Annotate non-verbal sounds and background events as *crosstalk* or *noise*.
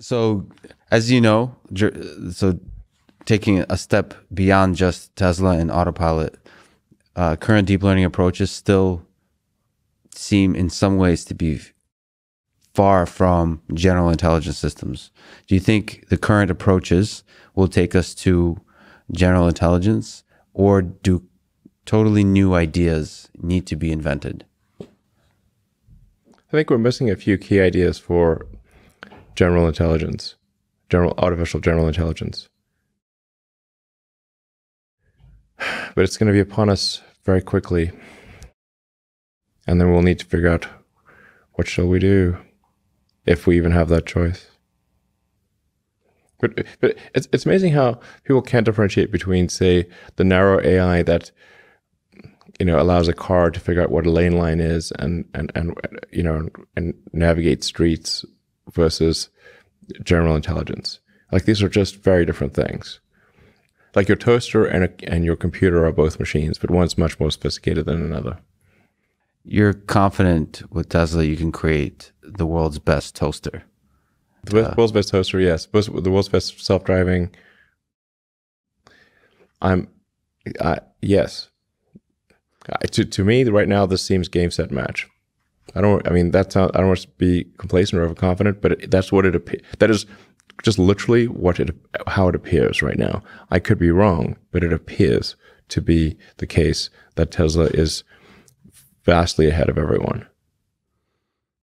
So, as you know, so taking a step beyond just Tesla and autopilot, uh, current deep learning approaches still seem in some ways to be far from general intelligence systems. Do you think the current approaches will take us to general intelligence, or do totally new ideas need to be invented? I think we're missing a few key ideas for general intelligence, general artificial general intelligence. *sighs* But it's going to be upon us very quickly. And then we'll need to figure out what shall we do if we even have that choice. But, but it's, it's amazing how people can't differentiate between, say, the narrow AI that you know allows a car to figure out what a lane line is and and and you know and navigate streets versus general intelligence. Like these are just very different things. Like your toaster and a, and your computer are both machines, but one's much more sophisticated than another. You're confident with Tesla you can create the world's best toaster. The uh, world's best toaster, yes. The world's best self-driving. I'm, I, yes. I, to to me, right now, this seems game set match. I don't. I mean, that's not. I don't want to be complacent or overconfident, but it, that's what it appears. That is just literally what it how it appears right now. I could be wrong, but it appears to be the case that Tesla is vastly ahead of everyone.